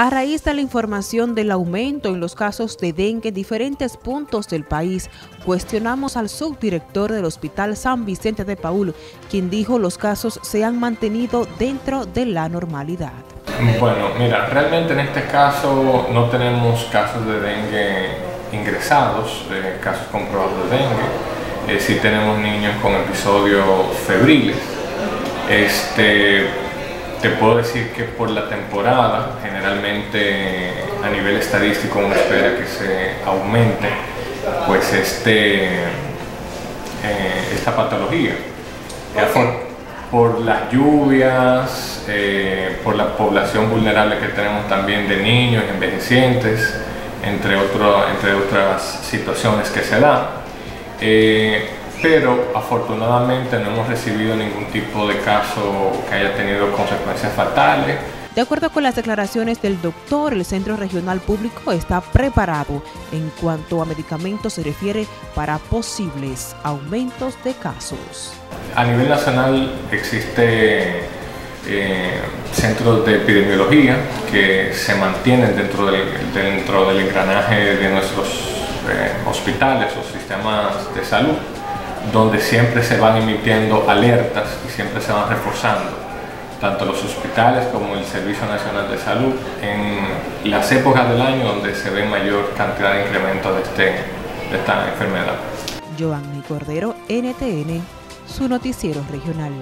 A raíz de la información del aumento en los casos de dengue en diferentes puntos del país, cuestionamos al subdirector del Hospital San Vicente de Paul, quien dijo los casos se han mantenido dentro de la normalidad. Bueno, mira, realmente en este caso no tenemos casos de dengue ingresados, de casos comprobados de dengue. Eh, sí tenemos niños con episodios febriles. Este, te puedo decir que por la temporada, generalmente a nivel estadístico uno espera que se aumente pues este, eh, esta patología. Por, las lluvias, eh, por la población vulnerable que tenemos también de niños, envejecientes, entre, entre otras situaciones que se dan. Eh, pero afortunadamente no hemos recibido ningún tipo de caso que haya tenido consecuencias fatales. De acuerdo con las declaraciones del doctor, el Centro Regional Público está preparado en cuanto a medicamentos se refiere para posibles aumentos de casos. A nivel nacional existe eh, centros de epidemiología que se mantienen dentro del, dentro del engranaje de nuestros eh, hospitales o sistemas de salud donde siempre se van emitiendo alertas y siempre se van reforzando, tanto los hospitales como el Servicio Nacional de Salud, en las épocas del año donde se ve mayor cantidad de incremento de, este, de esta enfermedad. Cordero, NTN, su noticiero regional.